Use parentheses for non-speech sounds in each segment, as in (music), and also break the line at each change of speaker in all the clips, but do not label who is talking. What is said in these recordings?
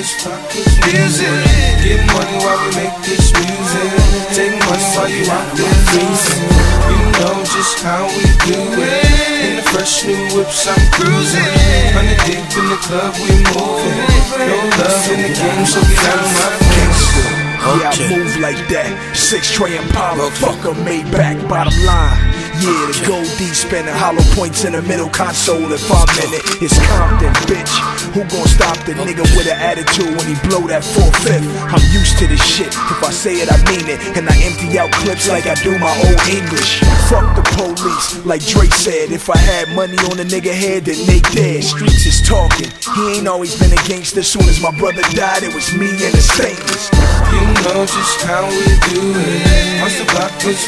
is music. Get money while we make this music. Take money while you out there freezing. You know just how we do it. In the fresh new whips, I'm cruising. Hundred deep in the club, we moving. No love in the game, so get out of my face.
Yeah, I move like that. Six tray Impala, fuck a Maybach, bottom line. Yeah, the gold D spinning hollow points in the middle console. If I'm in it, it's Compton, bitch. Who gon' stop the nigga with an attitude when he blow that four fifth? I'm used to this shit. If I say it, I mean it. And I empty out clips like I do my old English. Fuck the police, like Dre said. If I had money on a nigga head, then they dead. Streets is talking. He ain't always been a gangster. Soon as my brother died, it was me and the stainless.
You know just how we do it. Once the block is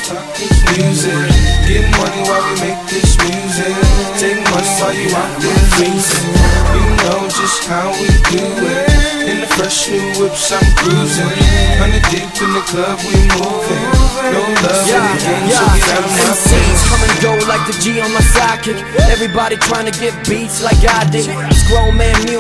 music. Get money while we make this music. Take money while you out there freezing. You know just how we do it. In the fresh new whips, I'm cruising. Hundred deep in the club, we moving. No love in the game, so get out of my face.
come and go like the G on my sidekick. Everybody trying to get beats like I did. It's grown man music,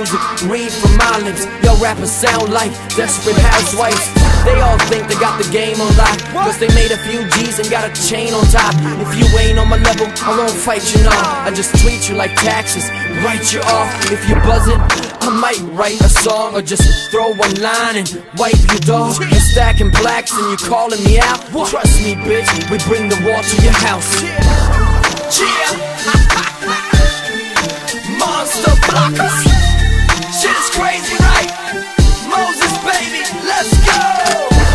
read from my lips. Yo, rappers sound like desperate housewives. They all think they got the game on lock. Cause they made a few G's and got a chain on top. If you ain't on my level, I won't fight you, no. I just tweet you like taxes, write you off. If you buzzing, I might write a song or just throw one line and wipe your dog. You're stacking blacks and you're calling me out. Trust me, bitch, we bring the war to your house. Yeah. (laughs) Monster blockers. Shit is crazy, right? Moses, baby, let's go.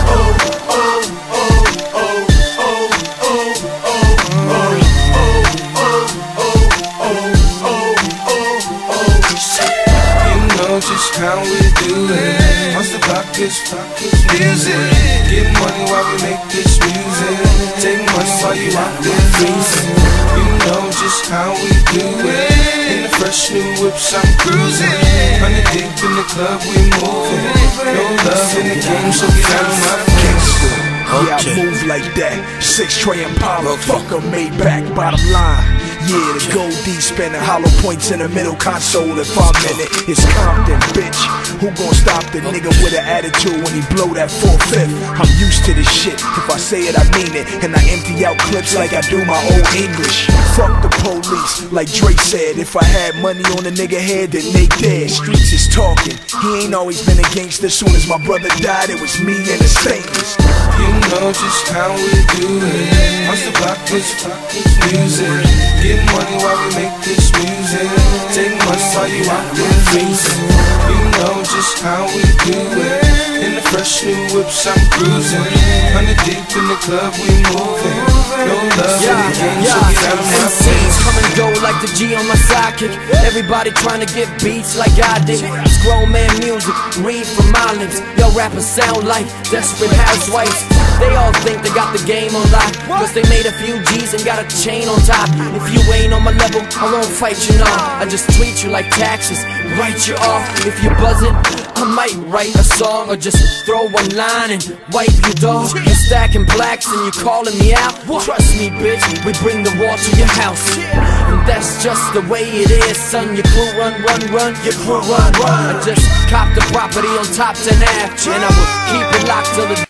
Oh, oh, oh, oh, oh, oh, oh, oh, oh, oh, oh, how we do it. Once the block is music. Get money while we make this music. Take money while you out there freezing. You know just how we do it. Fresh new whips, I'm cruising. Hundred deep in the club, we moving. No love in the game, so get out of my face.
Yeah, I move like that. Six tray Impala, fuck a Maybach, bottom line. Yeah, the gold D spinning hollow points in the middle console. If I'm in it, it's Compton, bitch. Who gon' stop the nigga with an attitude when he blow that four fifth? I'm used to this shit. If I say it, I mean it. And I empty out clips like I do my old English. Fuck the police, like Dre said. If I had money on a nigga head, then they dead. Streets is talking. He ain't always been a gangster. Soon as my brother died, it was me and the stainless.
You know just how we do it. Once the block is music. Get money while we make this music. Take money while you out there freezing. You know just how we do it. In the fresh new whips, I'm cruising. Hundred deep in the club, we moving. No love in the game, so get out
G on my sidekick. Everybody trying to get beats like I did. Grown man music, read from my lips. Yo, rappers sound like desperate housewives. They all think they got the game on lock. Cause they made a few G's and got a chain on top. If you ain't on my level, I won't fight you, no. I just treat you like taxes, write you off. If you buzzing, I might write a song or just throw one line and wipe your dog. You stacking blacks and you calling me out. Trust me, bitch, we bring the war to your house. And that's just the way it is, son. Your crew run, run, run, your crew run, run. I just cop the property on top 10 Ave, and I will keep it locked till the